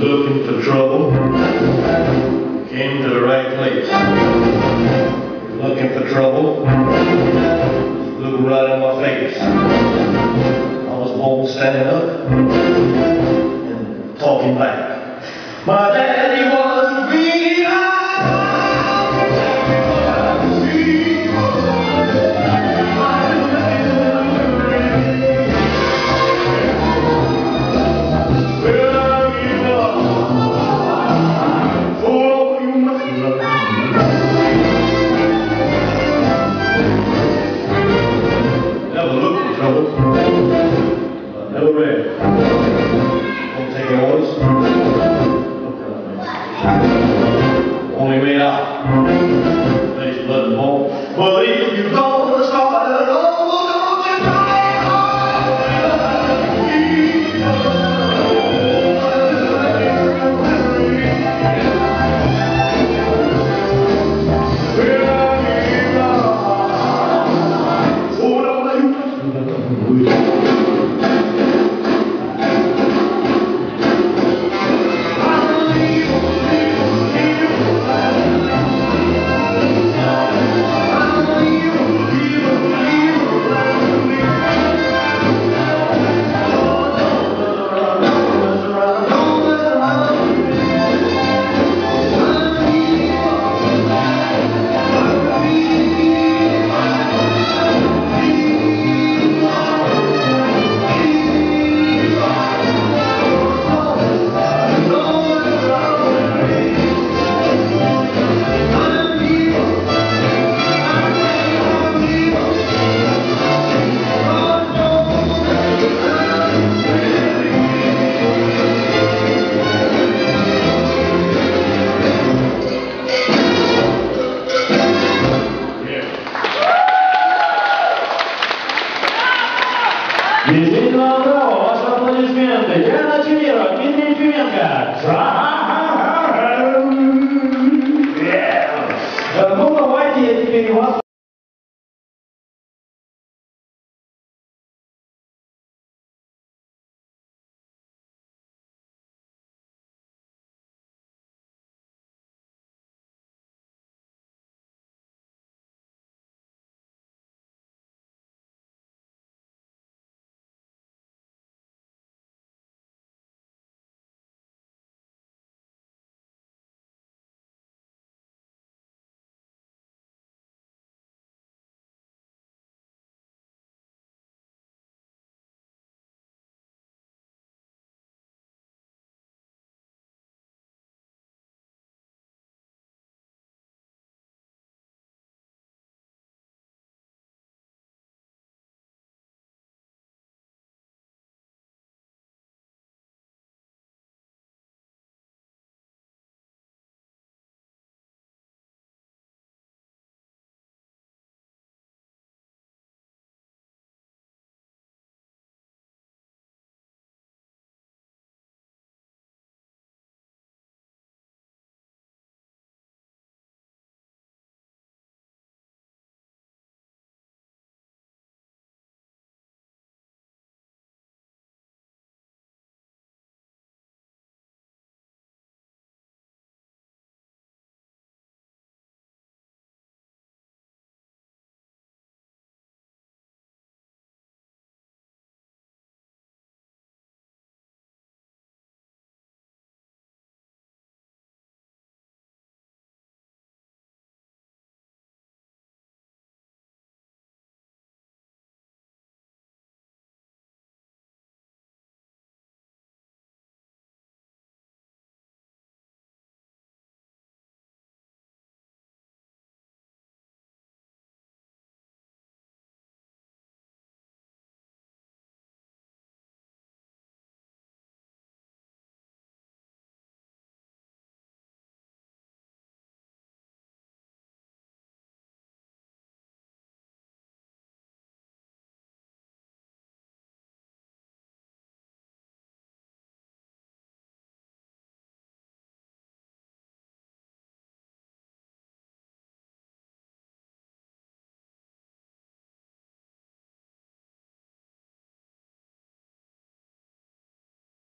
Looking for trouble, came to the right place. Looking for trouble, right in my face. I was born standing up ます。